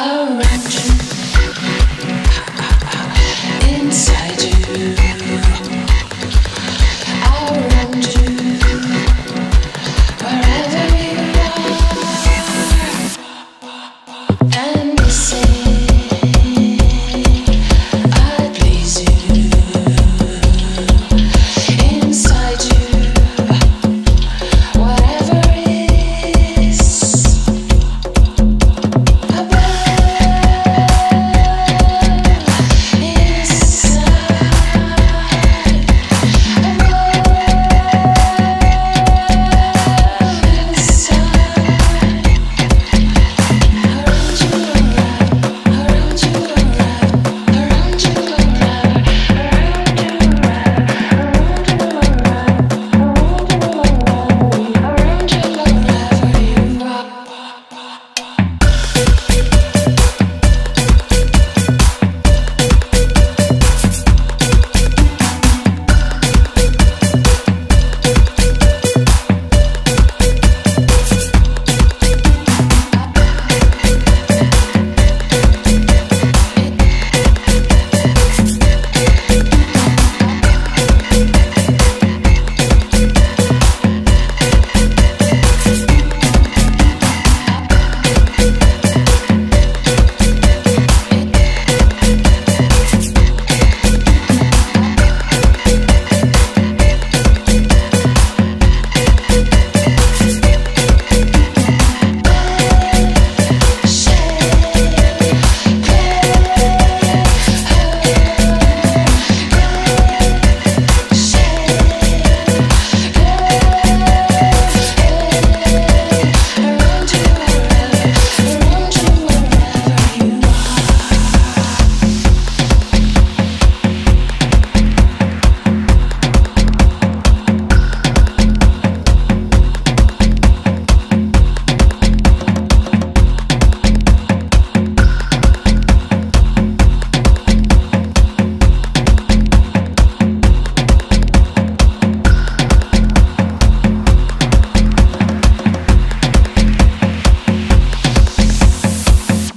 around you, inside you.